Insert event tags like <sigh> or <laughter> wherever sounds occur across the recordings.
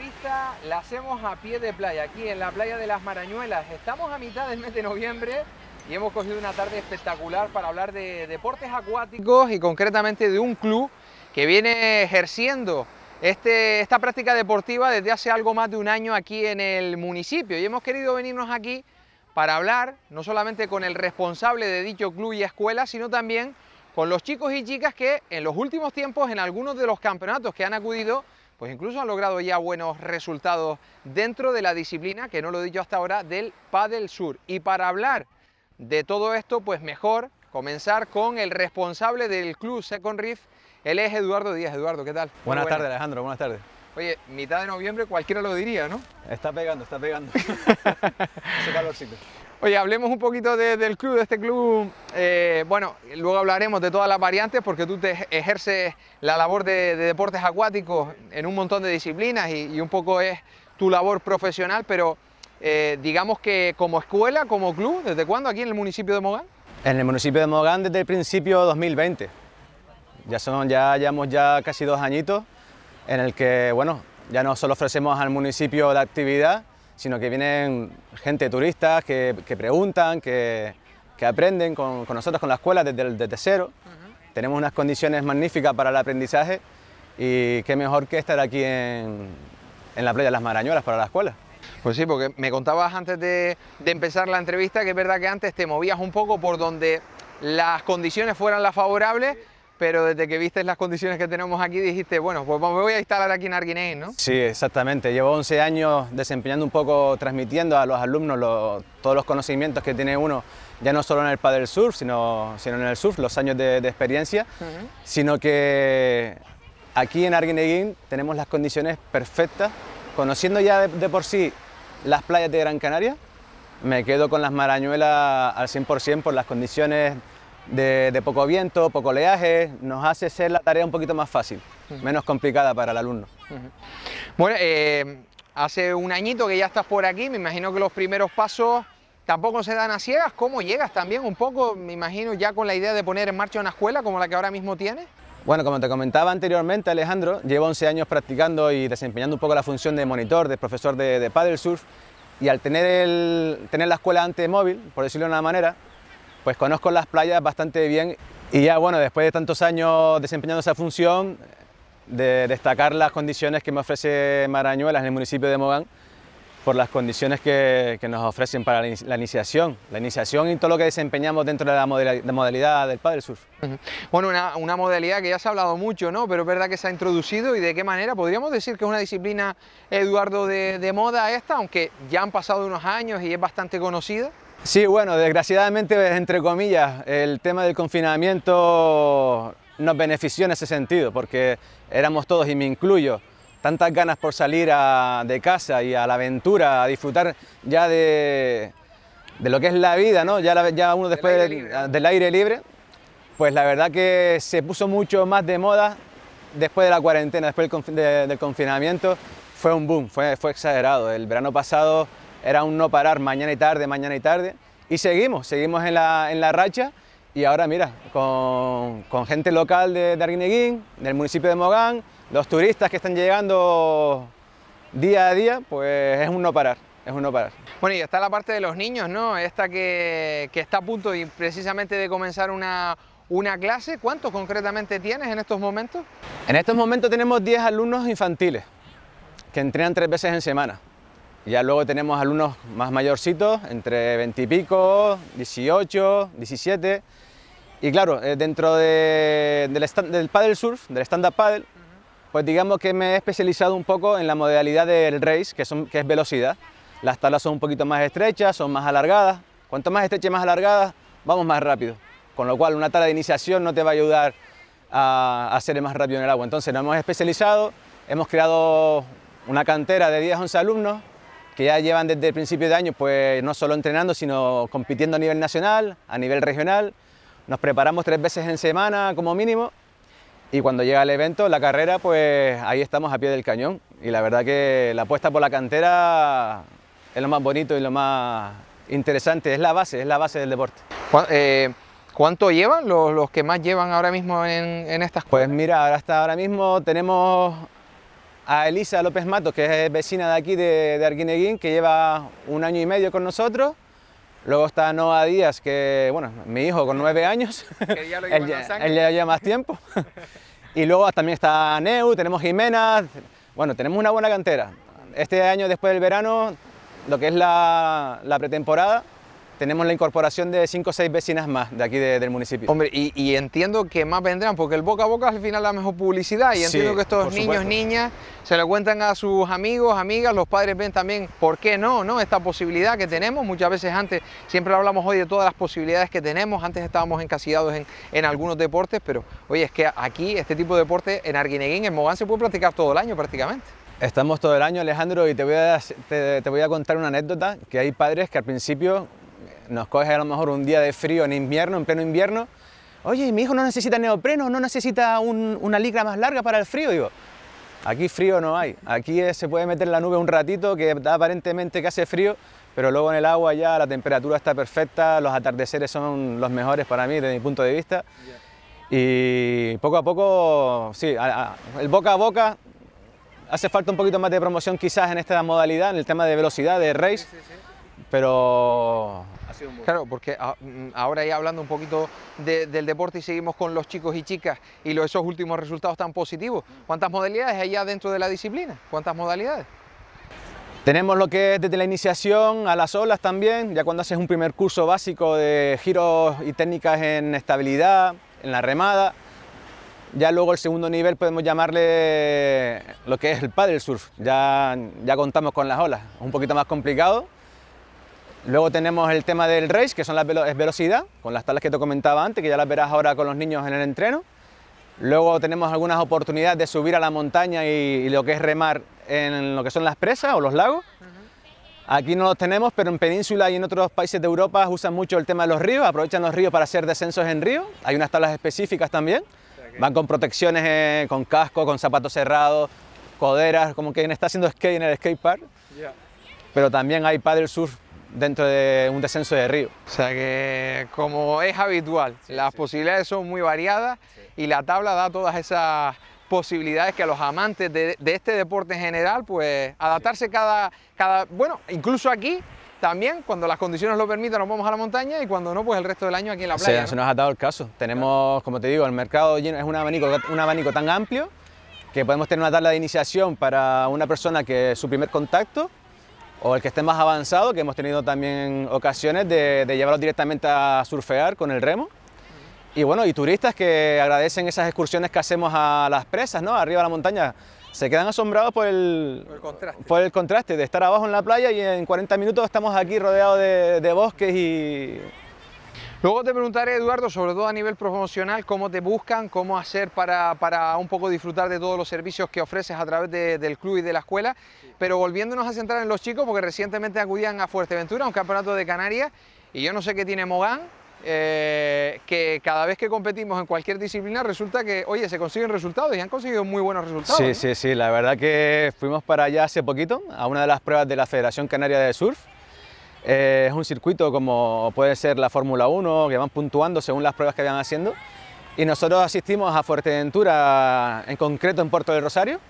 entrevista la hacemos a pie de playa, aquí en la playa de las Marañuelas. Estamos a mitad del mes de noviembre y hemos cogido una tarde espectacular para hablar de deportes acuáticos y concretamente de un club que viene ejerciendo este, esta práctica deportiva desde hace algo más de un año aquí en el municipio y hemos querido venirnos aquí para hablar no solamente con el responsable de dicho club y escuela, sino también con los chicos y chicas que en los últimos tiempos en algunos de los campeonatos que han acudido pues incluso han logrado ya buenos resultados dentro de la disciplina, que no lo he dicho hasta ahora, del Padel Sur. Y para hablar de todo esto, pues mejor comenzar con el responsable del club Second Reef, él es Eduardo Díaz. Eduardo, ¿qué tal? Buenas tardes, Alejandro, buenas tardes. Oye, mitad de noviembre cualquiera lo diría, ¿no? Está pegando, está pegando. <laughs> Ese calorcito. Oye, hablemos un poquito del club, de este club. Eh, bueno, luego hablaremos de todas las variantes porque tú te ejerces la labor de, deportes acuáticos en un montón de disciplinas y, un poco es tu labor profesional, pero eh, digamos que como escuela, como club, ¿desde cuándo aquí en el municipio de Mogán? En el municipio de Mogán desde el principio 2020. Ya son, ya llevamos ya casi dos añitos en el que, bueno, ya no solo ofrecemos al municipio la actividad, sino que vienen gente turistas que, preguntan, que, aprenden con, nosotros, con la escuela desde, desde cero. Tenemos unas condiciones magníficas para el aprendizaje y qué mejor que estar aquí en, la playa de las Marañuelas para la escuela. Pues sí, porque me contabas antes de, de, empezar la entrevista que es verdad que antes te movías un poco por donde las condiciones fueran las favorables, pero desde que viste las condiciones que tenemos aquí dijiste, bueno, pues me voy a instalar aquí en Arguineguín, ¿no? Sí, exactamente. Llevo 11 años desempeñando un poco, transmitiendo a los alumnos todos los conocimientos que tiene uno, ya no solo en el paddle surf, sino, sino en el surf, los años de, experiencia, sino que aquí en Arguineguín tenemos las condiciones perfectas, conociendo ya de, por sí las playas de Gran Canaria, me quedo con las marañuelas al 100% por las condiciones de, poco viento, poco oleaje, nos hace ser la tarea un poquito más fácil, menos complicada para el alumno. Bueno, eh, hace un añito que ya estás por aquí, me imagino que los primeros pasos tampoco se dan a ciegas. ¿Cómo llegas también un poco, me imagino, ya con la idea de poner en marcha una escuela como la que ahora mismo tienes? Bueno, como te comentaba anteriormente, Alejandro, llevo 11 años practicando y desempeñando un poco la función de monitor, de profesor de, de paddle surf, y al tener, el, tener la escuela ante móvil, por decirlo de una manera, pues conozco las playas bastante bien y ya bueno, después de tantos años desempeñando esa función, de destacar las condiciones que me ofrece Marañuelas en el municipio de Mogán, por las condiciones que, nos ofrecen para la iniciación, la iniciación y todo lo que desempeñamos dentro de la modalidad, del Padre Surf. Bueno, una, modalidad que ya se ha hablado mucho, ¿no? Pero es verdad que se ha introducido y de qué manera. Podríamos decir que es una disciplina, Eduardo, de, de moda esta, aunque ya han pasado unos años y es bastante conocida. Sí, bueno, desgraciadamente, entre comillas, el tema del confinamiento nos benefició en ese sentido, porque éramos todos, y me incluyo, tantas ganas por salir de casa y a la aventura, a disfrutar ya de, lo que es la vida, ¿no? ya, ya uno después del aire, libre, pues la verdad que se puso mucho más de moda después de la cuarentena, después del, confinamiento, fue un boom, fue, fue exagerado. El verano pasado era un no parar mañana y tarde, mañana y tarde, y seguimos, seguimos en la, en la racha, y ahora mira, con, con gente local de, de Arguineguín, del municipio de Mogán, los turistas que están llegando día a día, pues es un no parar, es un no parar. Bueno, y está la parte de los niños, ¿no? Esta que, que está a punto y precisamente de comenzar una, una clase. ¿Cuántos concretamente tienes en estos momentos? En estos momentos tenemos 10 alumnos infantiles que entrenan tres veces en semana. Ya luego tenemos alumnos más mayorcitos, entre 20 y pico, 18, 17. Y claro, eh, dentro del, del paddle surf, del stand-up paddle, pues digamos que me he especializado un poco en la modalidad del race, que, son, que es velocidad. Las tablas son un poquito más estrechas, son más alargadas. Cuanto más estrechas y más alargadas, vamos más rápido. Con lo cual, una tabla de iniciación no te va a ayudar a, a más rápido en el agua. Entonces, nos hemos especializado, hemos creado una cantera de 10 11 alumnos que ya llevan desde el principio de año pues no solo entrenando, sino compitiendo a nivel nacional, a nivel regional. Nos preparamos tres veces en semana como mínimo y cuando llega el evento, la carrera, pues ahí estamos a pie del cañón. Y la verdad que la apuesta por la cantera es lo más bonito y lo más interesante, es la base, es la base del deporte. Eh, ¿Cuánto llevan los, los, que más llevan ahora mismo en, en estas Pues mira, hasta ahora mismo tenemos a Elisa López Matos, que es vecina de aquí de, de Arguineguín, que lleva un año y medio con nosotros. Luego está Noah Díaz, que, bueno, mi hijo con nueve años, <laughs> Que ya lo lleva él, ya, él ya lleva más tiempo. <laughs> y luego también está Neu, tenemos Jimena, bueno, tenemos una buena cantera. Este año, después del verano, lo que es la, la pretemporada, tenemos la incorporación de cinco o seis vecinas más de aquí de- del municipio. Hombre, y, y entiendo que más vendrán, porque el boca a boca es al final la mejor publicidad. Y Sí, entiendo que estos niños, supuesto. niñas, se lo cuentan a sus amigos, amigas, los padres ven también, ¿por qué no? no? Esta posibilidad que tenemos, muchas veces antes, siempre hablamos hoy de todas las posibilidades que tenemos, antes estábamos encasillados en, en algunos deportes, pero oye, es que aquí este tipo de deporte en Arguineguín, en Mogán, se puede practicar todo el año prácticamente. Estamos todo el año, Alejandro, y te voy, a, te, te voy a contar una anécdota, que hay padres que al principio nos coge a lo mejor un día de frío en invierno, en pleno invierno, oye, mi hijo no necesita neopreno, no necesita un- una ligra más larga para el frío, digo, aquí frío no hay, aquí se puede meter en la nube un ratito, que aparentemente que hace frío, pero luego en el agua ya la temperatura está perfecta, los atardeceres son los mejores para mí desde mi punto de vista, y poco a poco, sí, a- a- el boca a boca hace falta un poquito más de promoción quizás en esta modalidad, en el tema de velocidad, de race, pero ha sido un buen- Claro, porque a- mm, ahora ya hablando un poquito de- del deporte y seguimos con los chicos y chicas y esos últimos resultados tan positivos. ¿Cuántas modalidades hay ya dentro de la disciplina? ¿Cuántas modalidades? Tenemos lo que es desde la iniciación a las olas también, ya cuando haces un primer curso básico de giros y técnicas en estabilidad, en la remada. Ya luego el segundo nivel podemos llamarle lo que es el paddle surf, ya, ya contamos con las olas, es un poquito más complicado. Luego tenemos el tema del race, que son las velo- es velocidad, con las tablas que te comentaba antes, que ya las verás ahora con los niños en el entreno. Luego tenemos algunas oportunidades de subir a la montaña y, y lo que es remar en lo que son las presas o los lagos. Aquí no los tenemos, pero en Península y en otros países de Europa usan mucho el tema de los ríos, aprovechan los ríos para hacer descensos en río. Hay unas tablas específicas también. Van con protecciones, eh, con casco, con zapatos cerrados, coderas, como quien está haciendo skate en el skate park. Pero también hay paddle surf dentro de un descenso de río. O sea que, como es habitual, las posibilidades son muy variadas y la tabla da todas esas posibilidades que a los amantes de, de este deporte en general, pues adaptarse cada, cada, bueno, incluso aquí también, cuando las condiciones lo permitan, nos vamos a la montaña y cuando no, pues el resto del año aquí en la Se, playa. se ¿no? nos ha dado el caso. Tenemos, como te digo, el mercado lleno- es un abanico, un abanico tan amplio que podemos tener una tabla de iniciación para una persona que es su primer contacto o el que esté más avanzado, que hemos tenido también ocasiones de, de llevarlos directamente a surfear con el remo. Y bueno, y turistas que agradecen esas excursiones que hacemos a las presas, ¿no? Arriba de la montaña. Se quedan asombrados por el, Por el contraste. por el contraste de estar abajo en la playa y en 40 minutos estamos aquí rodeados de, de bosques y Luego te preguntaré, Eduardo, sobre todo a nivel promocional, cómo te buscan, cómo hacer para, para un poco disfrutar de todos los servicios que ofreces a través de- del club y de la escuela. Pero volviéndonos a centrar en los chicos, porque recientemente acudían a Fuerteventura, un campeonato de Canarias, y yo no sé qué tiene Mogán, eh, que cada vez que competimos en cualquier disciplina resulta que, oye, se consiguen resultados y han conseguido muy buenos resultados. Sí, ¿no? sí, sí, la verdad que fuimos para allá hace poquito, a una de las pruebas de la Federación Canaria de Surf. Eh, es un circuito como puede ser la Fórmula 1, que van puntuando según las pruebas que vayan haciendo. Y nosotros asistimos a Fuerteventura, en concreto en Puerto del Rosario.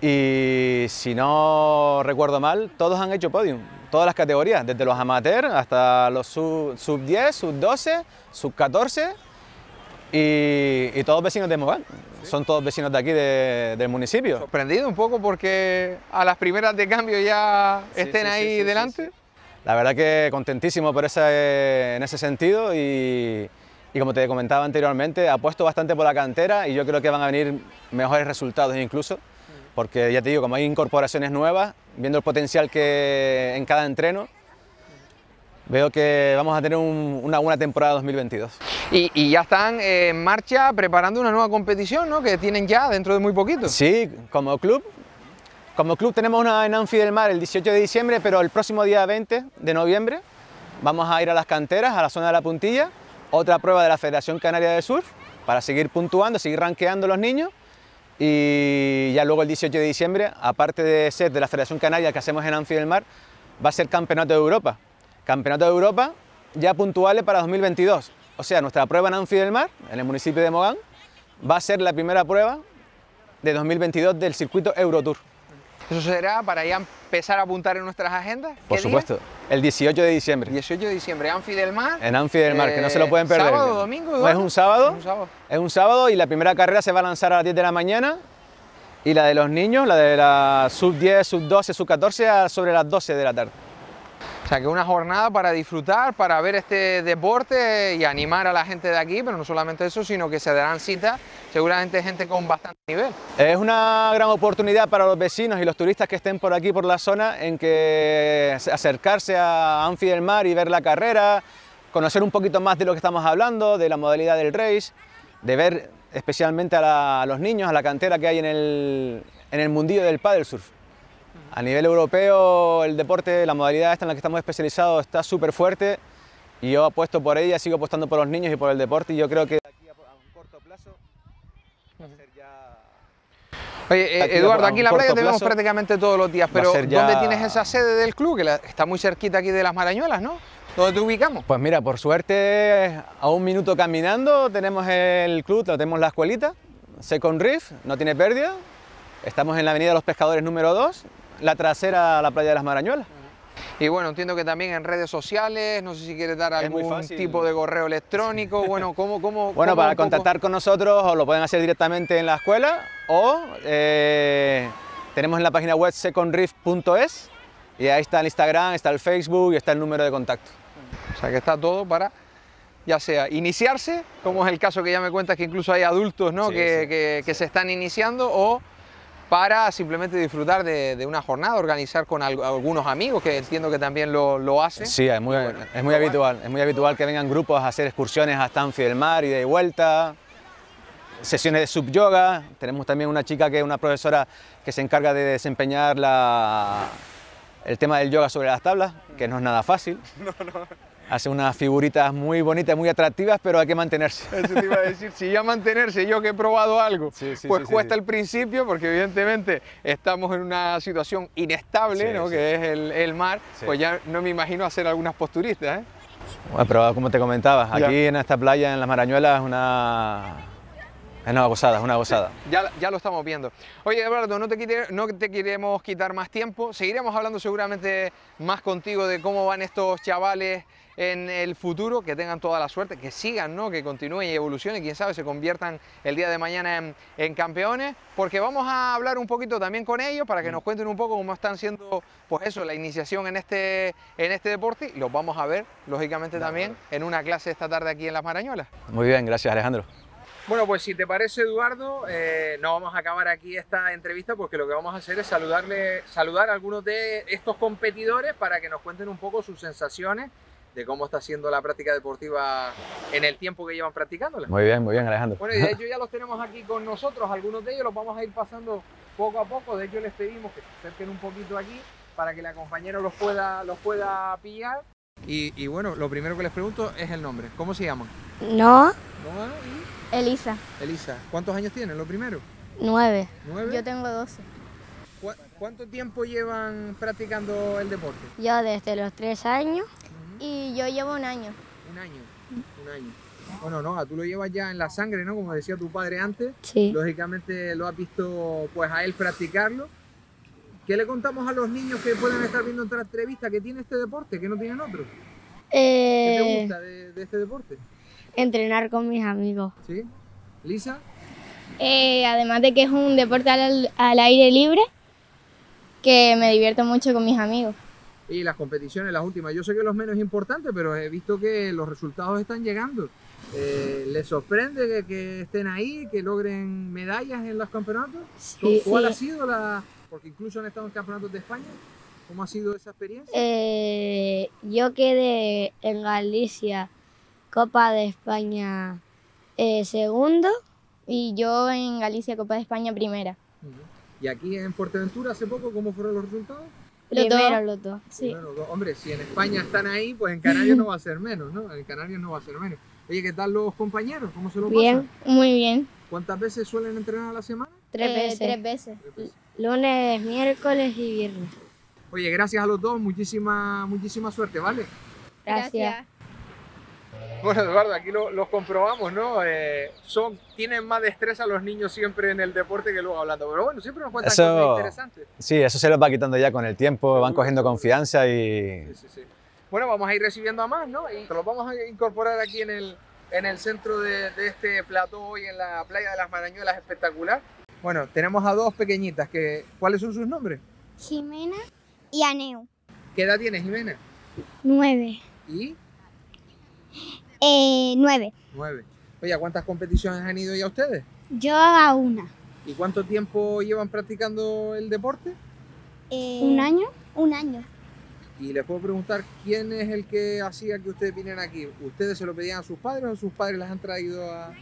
Y si no recuerdo mal, todos han hecho podium, todas las categorías, desde los amateurs hasta los sub, sub 10, sub 12, sub 14 y, y todos vecinos de Mogán. Son todos vecinos de aquí de- del municipio. Sorprendido un poco porque a las primeras de cambio ya Sí, estén sí, ahí sí, sí, delante. La verdad que contentísimo por ese, en ese sentido y, y como te comentaba anteriormente, apuesto bastante por la cantera y yo creo que van a venir mejores resultados incluso, porque ya te digo, como hay incorporaciones nuevas, viendo el potencial que en cada entreno, veo que vamos a tener un- una buena temporada 2022. Y, y ya están eh, en marcha preparando una nueva competición, ¿no? Que tienen ya dentro de muy poquito. Sí, como club. Como club tenemos una en Anfi del Mar el 18 de diciembre, pero el próximo día 20 de noviembre vamos a ir a las canteras, a la zona de la puntilla, otra prueba de la Federación Canaria de Surf, para seguir puntuando, seguir ranqueando los niños. Y ya luego el 18 de diciembre, aparte de ser de la Federación Canaria que hacemos en Anfi del Mar, va a ser Campeonato de Europa. Campeonato de Europa ya puntuales para 2022. O sea, nuestra prueba en Anfi del Mar, en el municipio de Mogán, va a ser la primera prueba de 2022 del circuito Eurotour. ¿Eso será para ya empezar a apuntar en nuestras agendas? Por supuesto, el 18 de diciembre. 18 de diciembre, Anfi del Mar. En Anfi del Mar, que no se lo pueden perder. Eh, ¿Sábado, domingo? No, es un sábado. Es un sábado. Es un sábado y la primera carrera se va a lanzar a las 10 de la mañana y la de los niños, la de la sub 10, sub 12, sub 14 a sobre las 12 de la tarde. Sea, que una jornada para disfrutar, para ver este deporte y animar a la gente de aquí, pero no solamente eso, sino que se darán cita seguramente gente con bastante nivel. Es una gran oportunidad para los vecinos y los turistas que estén por aquí, por la zona, en que acercarse a Anfi del Mar y ver la carrera, conocer un poquito más de lo que estamos hablando, de la modalidad del race, de ver especialmente a los niños, a la cantera que hay en el, en el mundillo del paddle surf. A nivel europeo, el deporte, la modalidad esta en la que estamos especializados está súper fuerte y yo apuesto por ella, sigo apostando por los niños y por el deporte y yo creo que de aquí a, un corto plazo va a ser ya... Oye, eh, Aquí Eduardo, aquí en la playa te vemos plazo prácticamente todos los días, pero ya- ¿dónde tienes esa sede del club? Que la- está muy cerquita aquí de las Marañuelas, ¿no? ¿Dónde te ubicamos? Pues mira, por suerte a un minuto caminando tenemos el club, tenemos la escuelita, Second Reef, no tiene pérdida. Estamos en la Avenida de los Pescadores número 2, la trasera la playa de las Marañuelas. Y bueno, entiendo que también en redes sociales, no sé si quieres dar algún tipo de correo electrónico, bueno, ¿cómo, cómo, <laughs> Bueno, cómo para contactar con nosotros o lo pueden hacer directamente en la escuela o eh, tenemos en la página web secondreef.es y ahí está el Instagram, está el Facebook y está el número de contacto. O sea, que está todo para, ya sea iniciarse, como es el caso que ya me cuentas que incluso hay adultos ¿no? Sí, que, sí, que- que se están iniciando, o para simplemente disfrutar de, de una jornada, organizar con al- algunos amigos, que entiendo que también lo, lo hacen. Sí, es muy, es muy habitual. Es muy habitual que vengan grupos a hacer excursiones a Stanfield del Mar y de vuelta. Sesiones de sub yoga. Tenemos también una chica que es una profesora que se encarga de desempeñar la- el tema del yoga sobre las tablas, que no es nada fácil. <laughs> Hace unas figuritas muy bonitas, muy atractivas, pero hay que mantenerse. <laughs> Eso te iba a decir, si ya mantenerse, yo que he probado algo, Sí, sí, pues sí, cuesta al principio, porque evidentemente estamos en una situación inestable, ¿no? que es el, el mar, pues ya no me imagino hacer algunas posturitas. ¿eh? Bueno, pero como te comentaba, Ya. aquí en esta playa, en las Marañuelas, es una, es una gozada, es una gozada. Ya, ya lo estamos viendo. Oye, Eduardo, no te, quite- no te queremos quitar más tiempo. Seguiremos hablando seguramente más contigo de cómo van estos chavales en el futuro, que tengan toda la suerte, que sigan, ¿no? que continúen y evolucionen, quién sabe, se conviertan el día de mañana en, en campeones, porque vamos a hablar un poquito también con ellos para que nos cuenten un poco cómo están siendo, pues eso, la iniciación en este, en este deporte y los vamos a ver, lógicamente, también en una clase esta tarde aquí en Las Marañuelas. Muy bien, gracias Alejandro. Bueno, pues si te parece, Eduardo, eh, no vamos a acabar aquí esta entrevista porque lo que vamos a hacer es saludarle, saludar a algunos de estos competidores para que nos cuenten un poco sus sensaciones de cómo está siendo la práctica deportiva en el tiempo que llevan practicándola. Muy bien, muy bien Alejandro. Bueno, y de <laughs> hecho ya los tenemos aquí con nosotros, algunos de ellos los vamos a ir pasando poco a poco, de hecho les pedimos que se acerquen un poquito aquí para que la compañera los pueda, los pueda pillar. Y, y bueno, lo primero que les pregunto es el nombre, ¿cómo se llaman? No, Noah Elisa, Elisa. ¿Cuántos años tienen, lo primero? nueve. ¿Nueve? Yo tengo 12. ¿Cu- ¿Cuánto tiempo llevan practicando el deporte? Yo desde los tres años y yo llevo un año. Un año. Un año. Bueno, no, tú lo llevas ya en la sangre, ¿no? Como decía tu padre antes. Sí. Lógicamente lo has visto pues a él practicarlo. ¿Qué le contamos a los niños que pueden estar viendo esta entrevista que tiene este deporte, que no tienen otro? ¿Qué te Eh, gusta de, de este deporte? Entrenar con mis amigos. ¿Sí? ¿Lisa? Eh, además de que es un deporte al, al aire libre, que me divierto mucho con mis amigos. Y las competiciones, las últimas. Yo sé que los menos importantes, pero he visto que los resultados están llegando. Eh, ¿Les sorprende que, que estén ahí, que logren medallas en los campeonatos? Sí. ¿Cuál Sí. ha sido la...? Porque incluso han estado en campeonatos de España. ¿Cómo ha sido esa experiencia? Eh, yo quedé en Galicia, Copa de España eh, segundo. Y yo en Galicia Copa de España primera. Y aquí en Fuerteventura hace poco, ¿cómo fueron los resultados? Los Primero dos. los dos. Sí. Primero, dos. hombre, si en España están ahí, pues en Canarias no va a ser menos, ¿no? En Canarias no va a ser menos. Oye, ¿qué tal los compañeros? ¿Cómo se lo Bien. pasan? Muy bien. ¿Cuántas veces suelen entrenar a la semana? Tres Eh, veces. Tres veces. Lunes, miércoles y viernes. Oye, gracias a los dos, muchísima, muchísima suerte, ¿vale? Gracias. Gracias. <laughs> Bueno, Eduardo, aquí lo- los comprobamos, ¿no? Eh, son, tienen más destreza los niños siempre en el deporte que luego hablando. Pero bueno, siempre nos cuentan Eso- cosas interesantes. Sí, eso se los va quitando ya con el tiempo, van cogiendo confianza y Sí, sí, sí. Bueno, vamos a ir recibiendo a más, ¿no? Y te los vamos a incorporar aquí en el, en el centro de, de este plató hoy en la playa de las Marañuelas, espectacular. Bueno, tenemos a dos pequeñitas. Que, ¿Cuáles son sus nombres? Jimena y Aneu. ¿Qué edad tienes, Jimena? Nueve. Y Eh, nueve. nueve. Oye, ¿a cuántas competiciones han ido ya ustedes? Yo a una. ¿Y cuánto tiempo llevan practicando el deporte? ¿Un año? Un año. Y les puedo preguntar quién es el que hacía que ustedes vinieran aquí. ¿Ustedes se lo pedían a sus padres o sus padres las han traído a...?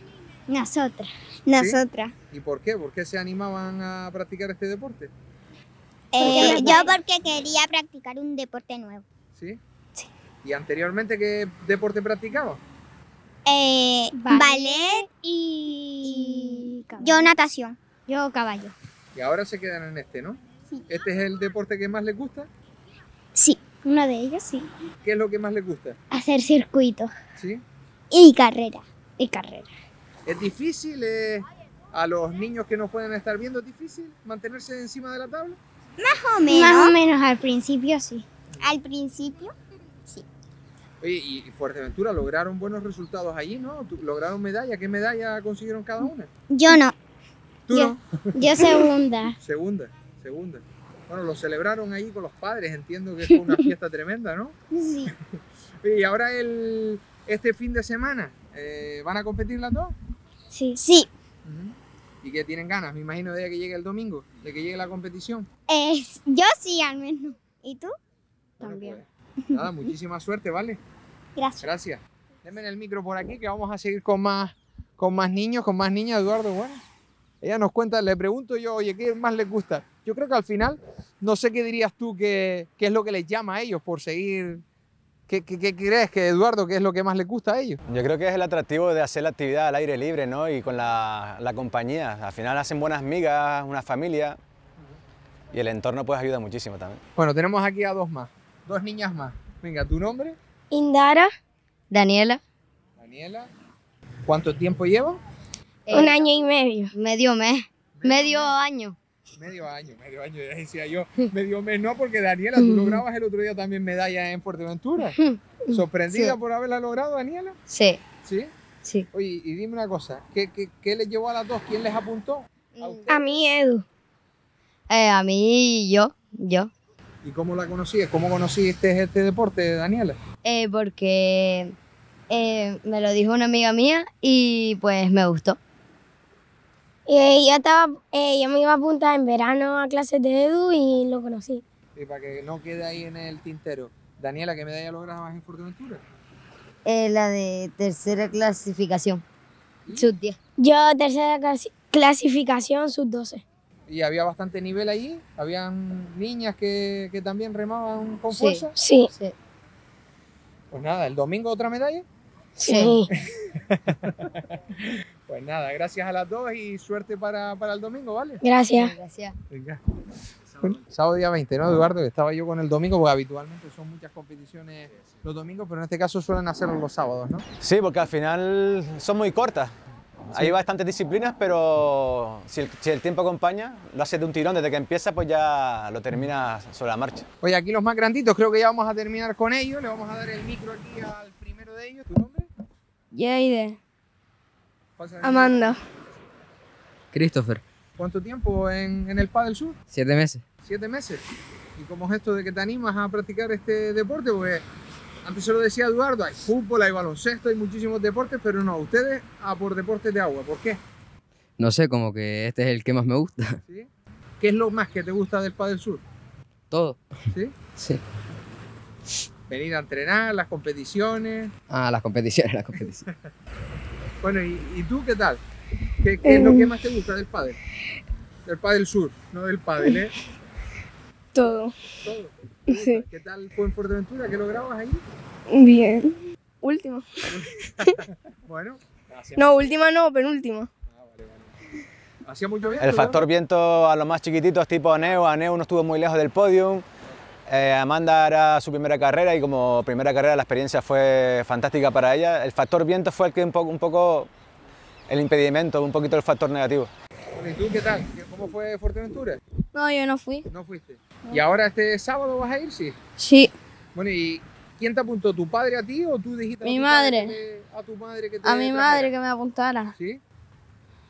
Nosotras. Nosotras. ¿Y por qué? ¿Por qué se animaban a practicar este deporte? Eh, yo porque quería practicar un deporte nuevo. ¿Sí? ¿Y anteriormente qué deporte practicaban? Eh, ballet, y... Yo natación. Yo caballo. Y ahora se quedan en este, ¿no? Sí. ¿Este es el deporte que más les gusta? Sí. Uno de ellos sí. ¿Qué es lo que más les gusta? Hacer circuitos. ¿Sí? Y carrera. Y carrera. ¿Es difícil eh, a los niños que nos pueden estar viendo? ¿Es difícil mantenerse encima de la tabla? Más o menos. Más o menos al principio sí. Al principio. Oye, y Fuerteventura lograron buenos resultados allí, ¿no? ¿Tú- ¿Lograron medalla? ¿Qué medalla consiguieron cada una? Yo no. ¿Tú Yo. no? Yo <laughs> segunda. Segunda, segunda. Bueno, lo celebraron ahí con los padres, entiendo que fue una <laughs> fiesta tremenda, ¿no? Sí. <laughs> Oye, Y ahora el, este fin de semana, eh, ¿van a competir las dos? Sí. Sí. Y que tienen ganas, me imagino, de que llegue el domingo, de que llegue la competición. Es, yo sí al menos. ¿Y tú? Bueno, También. pues, nada, <laughs> muchísima suerte, ¿vale? Gracias. Gracias. Denme el micro por aquí que vamos a seguir con más, con más niños, con más niñas, Eduardo. Bueno, ella nos cuenta, le pregunto yo, oye, ¿qué más les gusta? Yo creo que al final, no sé qué dirías tú que, qué es lo que les llama a ellos por seguir. ¿Qué, qué, qué crees que, Eduardo, qué es lo que más les gusta a ellos? yo creo que es el atractivo de hacer la actividad al aire libre ¿no? y con la, la compañía. Al final hacen buenas migas, una familia y el entorno pues ayuda muchísimo también. Bueno, tenemos aquí a dos más, dos niñas más. Venga, ¿tu nombre? Indara. Daniela. Daniela. ¿Cuánto tiempo llevan? Un año y medio. Medio mes. Medio año. Medio año, medio año, ya decía yo. Medio mes no, porque Daniela, tú lograbas el otro día también medalla en Fuerteventura. ¿Sorprendida Sí. por haberla logrado, Daniela? Sí, ¿Sí? sí. Oye, y dime una cosa, ¿qué, qué, qué les llevó a las dos? ¿Quién les apuntó? ¿A? A mí, Edu. Eh, a mí, yo. Yo. ¿Y cómo la conocías? ¿Cómo conociste este deporte, Daniela? Eh, porque eh, me lo dijo una amiga mía y pues me gustó. Eh, yo, estaba, eh, yo me iba a apuntar en verano a clases de Edu y lo conocí. Y para que no quede ahí en el tintero. Daniela, ¿qué medalla lograbas en Fuerteventura? Eh, la de tercera clasificación. Sub 10. Yo tercera clasi- clasificación sub-12. ¿Y había bastante nivel allí? ¿Habían niñas que, que también remaban con Sí. fuerza? Sí, Sí. Pues nada, ¿el domingo otra medalla? sí. <laughs> Pues nada, gracias a las dos y suerte para, para el domingo, ¿vale? Gracias. Gracias. Venga. Sábado día 20, ¿no, Eduardo? Que Estaba yo con el domingo, porque habitualmente son muchas competiciones los domingos, pero en este caso suelen hacerlo los sábados, ¿no? Sí, porque al final son muy cortas. Hay bastantes disciplinas, pero si el, si el tiempo acompaña, lo haces de un tirón. Desde que empieza, pues ya lo terminas sobre la marcha. Oye, aquí los más granditos, creo que ya vamos a terminar con ellos. Le vamos a dar el micro aquí al primero de ellos. ¿Tu nombre? Yeide. Pásale. Amanda. Christopher, ¿Cuánto tiempo en, en el Padel Sur? siete meses. Siete meses. ¿Y cómo es esto de que te animas a practicar este deporte? Porque antes se lo decía Eduardo, hay fútbol, hay baloncesto, hay muchísimos deportes, pero no, ustedes a por deportes de agua. ¿Por qué? No sé, como que este es el que más me gusta. <laughs> ¿Sí? ¿Qué es lo más que te gusta del Padel Sur? Todo. ¿Sí? Sí. Venir a entrenar, las competiciones. Ah, las competiciones, <laughs> las competiciones. <laughs> Bueno, ¿y, y tú qué tal? ¿Qué, qué es lo que más te gusta del pádel? Del pádel sur, no del pádel, ¿eh? Todo. Todo. ¿Qué tal fue en Fuerteventura? ¿Qué lograbas ahí? Bien. Última. <laughs> Bueno, No, última no, penúltima. hacía mucho bien. El factor viento a los más chiquititos, tipo Aneu, Aneu no estuvo muy lejos del podium. Eh, Amanda era su primera carrera y como primera carrera la experiencia fue fantástica para ella. El factor viento fue el que un poco, un poco el impedimento, un poquito el factor negativo. ¿Y tú qué tal? ¿Cómo fue Fuerteventura? No, yo no fui. ¿No fuiste? ¿Y ahora este sábado vas a ir? Sí. Sí, Bueno, ¿y quién te apuntó? ¿Tu padre a ti o tú dijiste Mi a tu madre. te- a tu madre que te a mi trajera? madre que me apuntara. ¿Sí?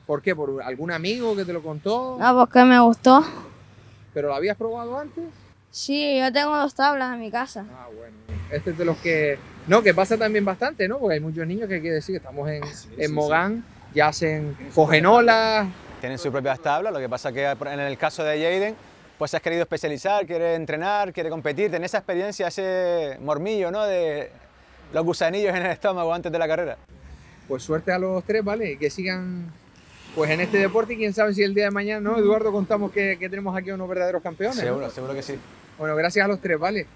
¿Por qué? ¿Por algún amigo que te lo contó? No, porque me gustó. ¿Pero lo habías probado antes? Sí, yo tengo dos tablas en mi casa. Ah, bueno. Este es de los que... No, que pasa también bastante, ¿no? Porque hay muchos niños que hay que decir que estamos en, en Mogán, ya hacen cogenolas, Tienen sus propias tablas, lo que pasa que en el caso de Jaden, pues has querido especializar, quiere entrenar, quiere competir, tener esa experiencia, ese mormillo, ¿no? De los gusanillos en el estómago antes de la carrera. pues suerte a los tres, ¿vale? Y que sigan pues en este deporte y quién sabe si el día de mañana, ¿no? Eduardo, contamos que, que tenemos aquí a unos verdaderos campeones. ¿no? Seguro, seguro que sí. Bueno, gracias a los tres, ¿vale?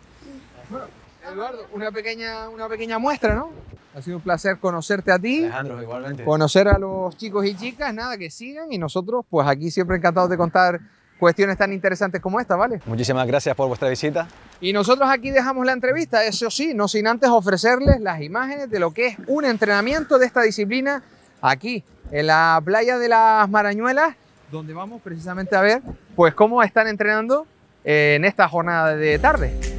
Bueno, Eduardo, una pequeña, una pequeña muestra, ¿no? Ha sido un placer conocerte a ti, Alejandro, igualmente. conocer a los chicos y chicas, nada, que sigan y nosotros, pues aquí siempre encantados de contar cuestiones tan interesantes como esta, ¿vale? Muchísimas gracias por vuestra visita. Y nosotros aquí dejamos la entrevista, eso sí, no sin antes ofrecerles las imágenes de lo que es un entrenamiento de esta disciplina aquí, en la playa de las Marañuelas, donde vamos precisamente a ver pues cómo están entrenando eh, en esta jornada de tarde.